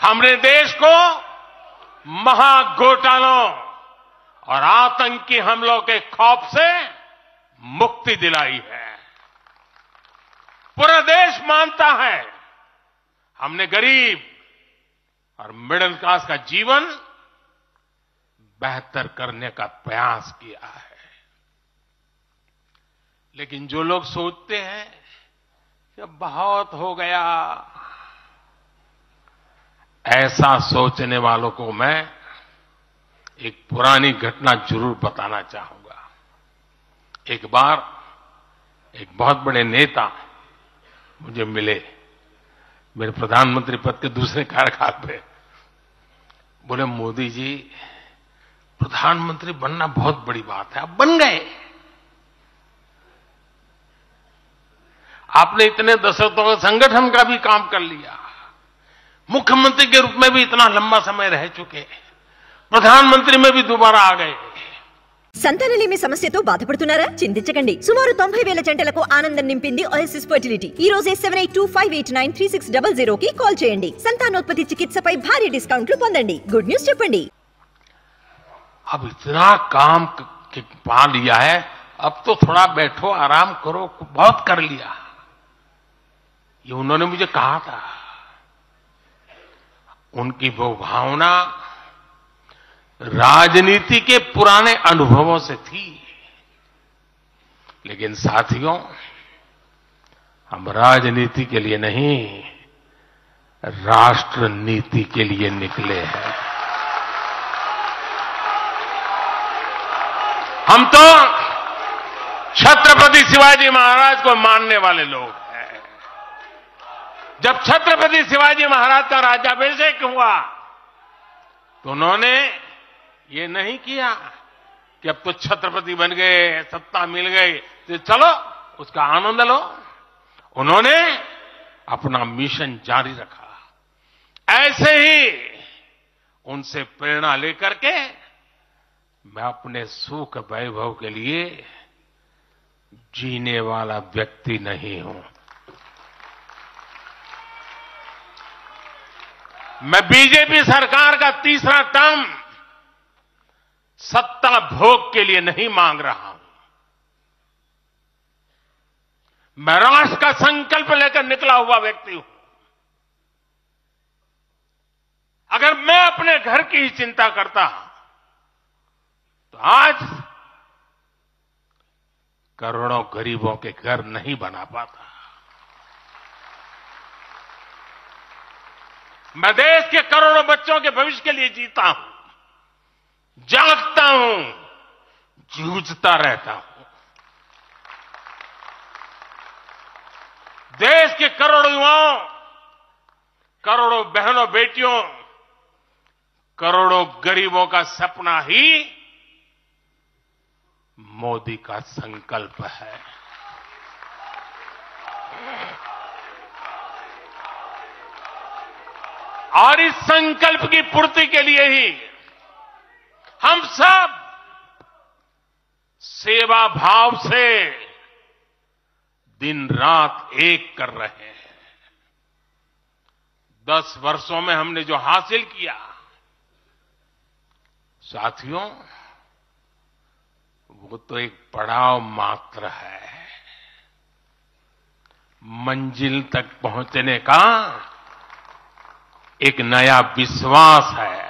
हमने देश को महाघोटालों और आतंकी हमलों के खौफ से मुक्ति दिलाई है। पूरा देश मानता है, हमने गरीब और मिडिल क्लास का जीवन बेहतर करने का प्रयास किया है। लेकिन जो लोग सोचते हैं कि बहुत हो गया ऐसा सोचने वालों को मैं एक पुरानी घटना ज़रूर बताना चाहूँगा। एक बार एक बहुत बड़े नेता मुझे मिले, मेरे प्रधानमंत्री पद के दूसरे कार्यकाल पे। बोले, मोदी जी, प्रधानमंत्री बनना बहुत बड़ी बात है, आप बन गए। आपने इतने दशकों संगठन का भी काम कर लिया। मुख्यमंत्री के रूप में भी इतना लंबा समय रह चुके प्रधानमंत्री में भी दोबारा आ गए సంతానలేమి సమస్యతో బాధపడుతున్నారా చింతించకండి సుమారు తొంభై వేల జంటలకు ఆనందం నింపింది ఓఎస్ఎస్ ఫర్టిలిటీ ఈ రోజే seven eight two five eight nine three six double zero కి కాల్ చేయండి సంతానోత్పత్తి చికిత్సపై భారీ డిస్కౌంట్లు పొందండి గుడ్ న్యూస్ చెప్పండి अब इतना काम क- क- पा लिया है अब तो थोड़ा बैठो आराम करो बहुत कर लिया ये उन्होंने मुझे कहा था उनकी वो भावना राजनीति के पुराने अनुभवों से थी। लेकिन साथियों, हम राजनीति के लिए नहीं राष्ट्र नीति के लिए निकले हैं। हम तो छत्रपति शिवाजी महाराज को मानने वाले लोग। जब छत्रपति शिवाजी महाराज का राज्याभिषेक हुआ तो उन्होंने ये नहीं किया कि अब तो छत्रपति बन गए, सत्ता मिल गई तो चलो, उसका आनंद लो। उन्होंने अपना मिशन जारी रखा। ऐसे ही उनसे प्रेरणा लेकर के मैं अपने सुख वैभव के लिए जीने वाला व्यक्ति नहीं हूँ। मैं बीजेपी सरकार का तीसरा टर्म सत्ता भोग के लिए नहीं मांग रहा हूँ। मैं राष्ट्र का संकल्प लेकर निकला हुआ व्यक्ति हूँ। अगर मैं अपने घर की ही चिंता करता तो आज करोड़ों गरीबों के घर नहीं बना पाता। मैं देश के करोड़ों बच्चों के भविष्य के लिए जीता हूँ, जागता हूँ, जूझता रहता हूँ। देश के करोड़ों युवाओं, करोड़ों बहनों, बेटियों, करोड़ों गरीबों का सपना ही मोदी का संकल्प है। और इस संकल्प की पूर्ति के लिए ही हम सब सेवा भाव से दिन रात एक कर रहे हैं। दस वर्षों में हमने जो हासिल किया, साथियों, वो तो एक पड़ाव मात्र है। मंजिल तक पहुँचने का एक नया विश्वास है।